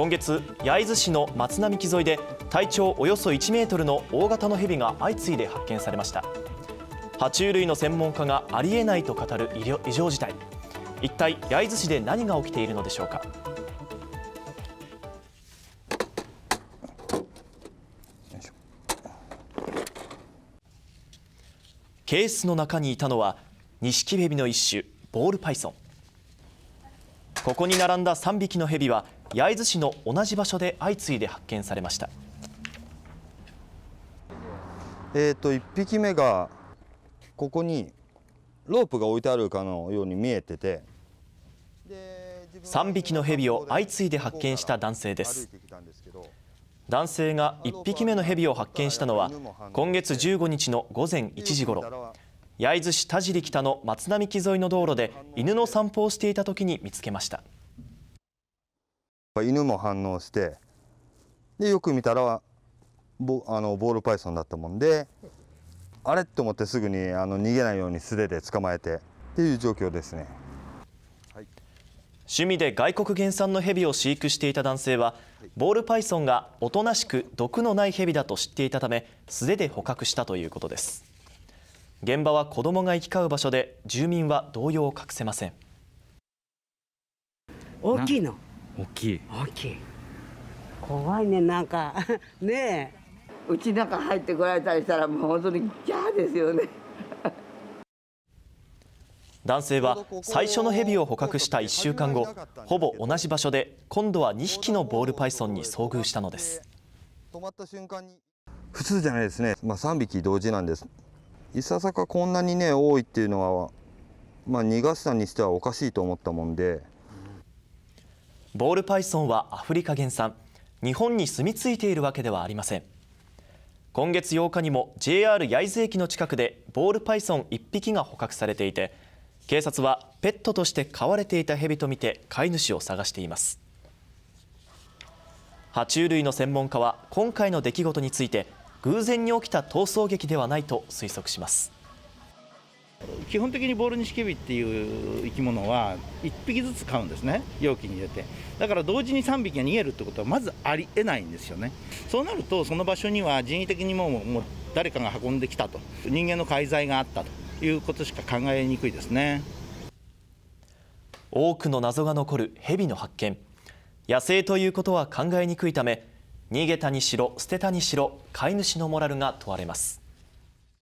今月焼津市の松並木沿いで体長およそ1メートルの大型のヘビが相次いで発見されました。爬虫類の専門家がありえないと語る異常事態。一体焼津市で何が起きているのでしょうか。ケースの中にいたのはニシキヘビの一種ボールパイソン。ここに並んだ3匹のヘビは焼津市の同じ場所で相次いで発見されました。えーと、1匹目がここにロープが置いてあるかのように見えてて。3匹のヘビを相次いで発見した男性です。男性が1匹目のヘビを発見したのは今月15日の午前1時ごろ焼津市田尻北の松並木沿いの道路で犬の散歩をしていた時に見つけました犬も反応してでよく見たらボあのボールパイソンだったもんであれと思ってすぐにあの逃げないように素手で捕まえてっていう状況ですね、はい、趣味で外国原産のヘビを飼育していた男性はボールパイソンがおとなしく毒のないヘビだと知っていたため素手で捕獲したということです。現場は子供が行き交う場所で住民は動揺を隠せません。大きいの大きい。大きい。怖いねなんか。ねえ。うち中入ってこられたりしたらもう本当にギャーですよね。男性は最初のヘビを捕獲した1週間後ほぼ同じ場所で今度は2匹のボールパイソンに遭遇したのです。止まった瞬間に。普通じゃないですね、まあ、3匹同時なんです。いささかこんなにね多いっていうのは、まあ、逃がしたにしてはおかしいと思ったもんでボールパイソンはアフリカ原産。日本に住み着いているわけではありません。今月8日にも JR 焼津駅の近くでボールパイソン1匹が捕獲されていて警察はペットとして飼われていたヘビとみて飼い主を探しています。爬虫類の専門家は今回の出来事について偶然に起きた逃走劇ではないと推測します。基本的にボールニシキヘビっていう生き物は1匹ずつ飼うんですね。容器に入れて。だから同時に3匹が逃げるってことはまずありえないんですよね。そうなるとその場所には人為的にもうもう誰かが運んできたと。人間の介在があったということしか考えにくいですね。多くの謎が残るヘビの発見。野生ということは考えにくいため逃げたにしろ捨てたにしろ飼い主のモラルが問われます。